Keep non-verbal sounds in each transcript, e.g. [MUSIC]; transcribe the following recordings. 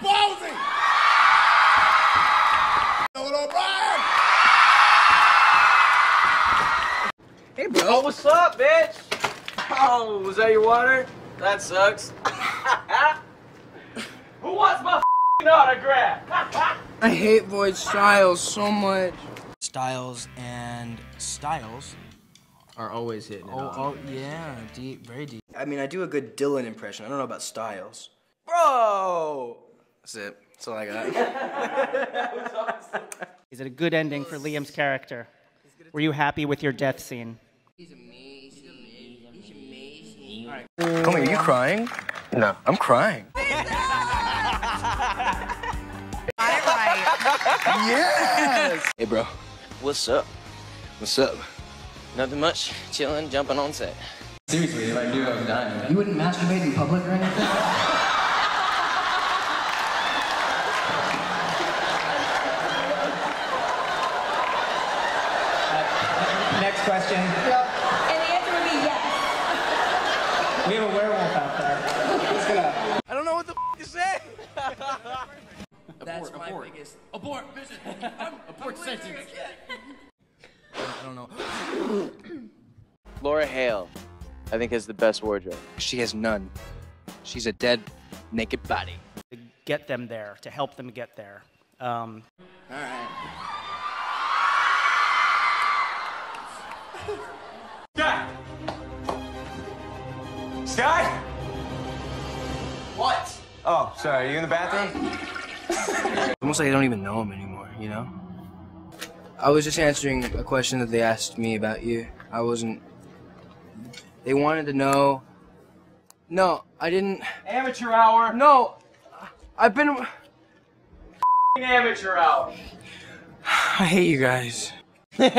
ballsy! Nolan O'Brien! Hey, bro. Oh, what's up, bitch? Oh, was that your water? That sucks. [LAUGHS] Who wants my autograph? [LAUGHS] I hate Void Stiles so much. Stiles and Stiles Are always hitting it Oh, oh yeah, deep, very deep. I mean, I do a good Dylan impression. I don't know about Stiles. Bro! That's it. That's all I got. [LAUGHS] Is it a good ending for Liam's character? Were you happy with your death scene? He's amazing, He's amazing. He's amazing. Homie, are you crying? No. I'm crying. [LAUGHS] yes! Hey, bro. What's up? What's up? Nothing much. Chilling, jumping on set. Seriously, if I knew I was dying. You wouldn't masturbate in public or anything? [LAUGHS] Next question. And the answer would be yes. [LAUGHS] We have a werewolf out there. Who's gonna? I don't know what the f to say. [LAUGHS] That's my biggest. Abort mission! [LAUGHS] Abort sentence! I don't know. [GASPS] Laura Hale, I think, has the best wardrobe. She has none. She's a dead, naked body. To get them there, to help them get there. Um, Sky! Sky? What? Oh, sorry, are you in the bathroom? [LAUGHS] Almost like I don't even know him anymore, you know? I was just answering a question that they asked me about you. I wasn't. They wanted to know. No, I didn't. Amateur hour. No! I've been. Amateur hour. [SIGHS] I hate you guys. Give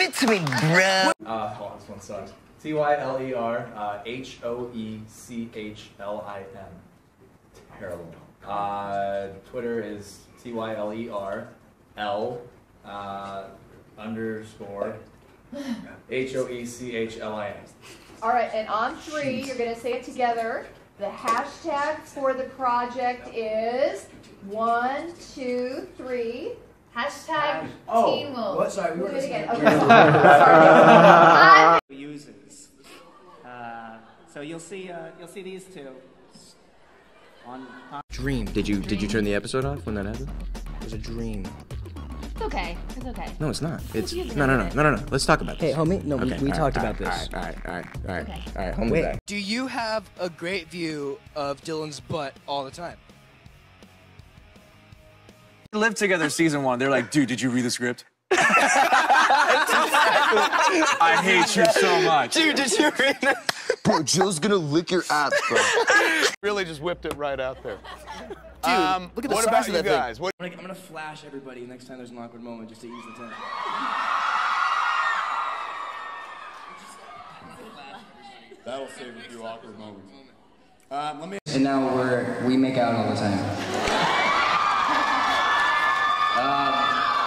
it to me, bro. Uh, oh, this one sucks. T Y L E R uh, H O E C H L I M. Terrible. Uh, Twitter is T Y L E R L uh, underscore [LAUGHS] H O E C H L I N. All right, and on three, you're going to say it together. The hashtag for the project is one, two, three. Hashtag Teen Wolf. what? Sorry, we Do were it again. listening. Okay, [LAUGHS] sorry. [LAUGHS] Uses. Uh, so you'll see. Uh, you'll see these two. On. Dream. Did you did you turn the episode off when that happened? It was a dream. It's okay. It's okay. No, it's not. It's no, no, no, no, no, no. Let's talk about this. Hey, homie. No, we, Okay, we all talked right, about this. All right, all right, all right, Okay. all right. Homie Wait. back. Do you have a great view of Dylan's butt all the time? Live together season one. They're like, dude, did you read the script? I hate you so much. Dude, did you read it? Bro, Jill's gonna lick your ass, bro. Really just whipped it right out there. Dude, Um, look at the what size about of you that guys? thing. What- I'm gonna, I'm gonna flash everybody next time there's an awkward moment just to ease the tension. That'll save a few awkward moments. Um, let me. And now we're we make out all the time. Um,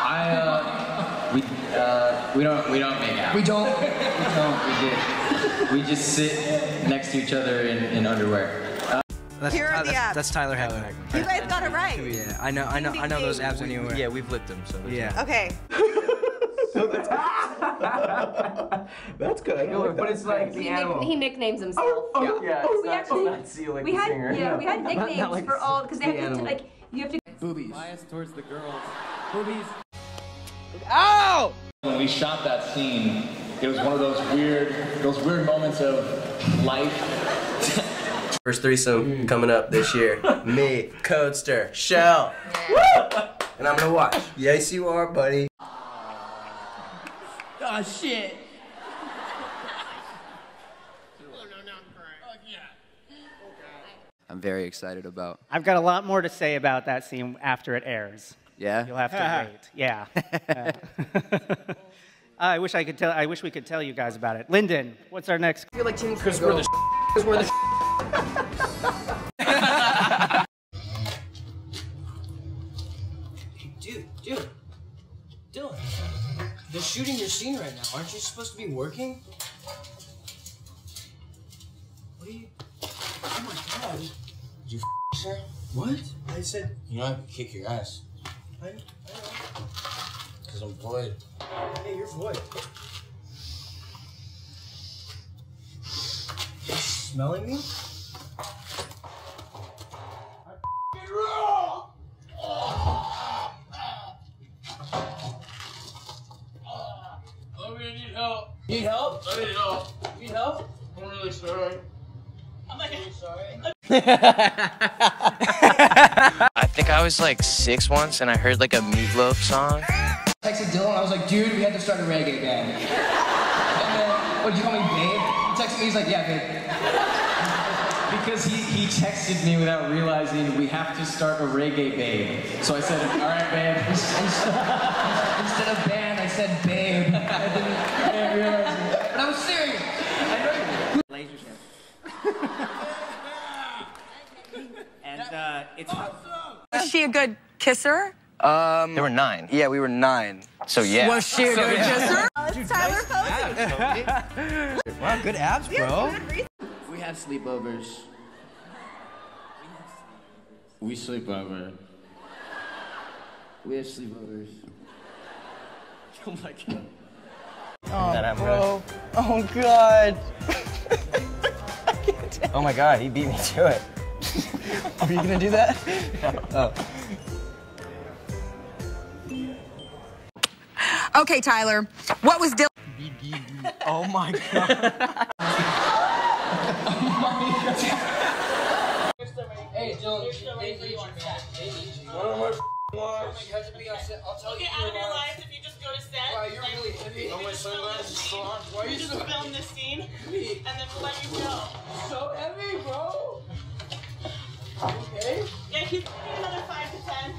I uh, we uh, we don't we don't make out. We don't. [LAUGHS] we don't. We did. We just sit next to each other in, in underwear. That's, Here are the abs. that's Tyler Haller. You guys got it right. Yeah, I know, I know, I know those abs anywhere. Yeah, we've licked them. So Yeah. Okay. [LAUGHS] [LAUGHS] That's good. but it's like the animal. He nicknames himself. Yeah, we actually seal like we had yeah we had nicknames for all because they have to like you have to. Boobies. Bias towards the girls. Boobies. Ow! When we shot that scene, it was one of those weird, those weird moments of life. [LAUGHS] First threesome mm. coming up this year. [LAUGHS] Me, Codester, Shell. And I'm gonna watch. Yes, you are, buddy. Ah, oh shit. Oh no, now I'm crying. I'm very excited about. I've got a lot more to say about that scene after it airs. Yeah. You'll have to [LAUGHS] wait. Yeah. [LAUGHS] Uh, I wish I could tell. I wish we could tell you guys about it. Lyndon, what's our next? I feel like Tim's Because we're the Because we're the [LAUGHS] Dude, dude. Dylan. They're shooting your scene right now. Aren't you supposed to be working? What are you. Oh my god. Did you f sir? What? I said. You know I can kick your ass. I, I know. Because I'm void. Hey, you're void. You smelling me? I'm gonna need help. Need help? I need help. Need help? I'm really sorry. I think [LAUGHS] [LAUGHS] I was like six once and I heard like a meatloaf song. I texted Dylan. I was like, dude, we had to start a reggae band. and then, what, did you call me babe? He texted me. He's like, yeah, babe. Because he, he texted me without realizing we have to start a reggae babe. So I said, all right, babe. [LAUGHS] Instead of band, I said babe. I didn't, I didn't realize it. But I was serious. Laser ship. [LAUGHS] and uh, it's. Was she a good kisser? Um, there were nine. Yeah, we were nine. So yeah. Was she a So, good yeah. kisser? [LAUGHS] It's Tyler Posey. Wow, good abs, bro. We have sleepovers. We sleep over. We have sleepovers. [LAUGHS] Oh my god. Oh, bro. Oh, God. [LAUGHS] oh, my God. He beat me to it. Are you going to do that? Oh. Okay, Tyler. What was Dylan? Oh, my God. Hey, Dylan, they need you, man. They need. One of my You have to be on set. I'll tell you. Get out of your lives if you just go to set. Wow, you're really heavy. You Oh, my sunglasses this so scene. hard. Why are you just film this scene, and then we'll let you go. So keep another five to ten.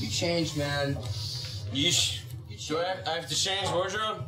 You changed, man. Yeesh. Do I have, I have to change wardrobe?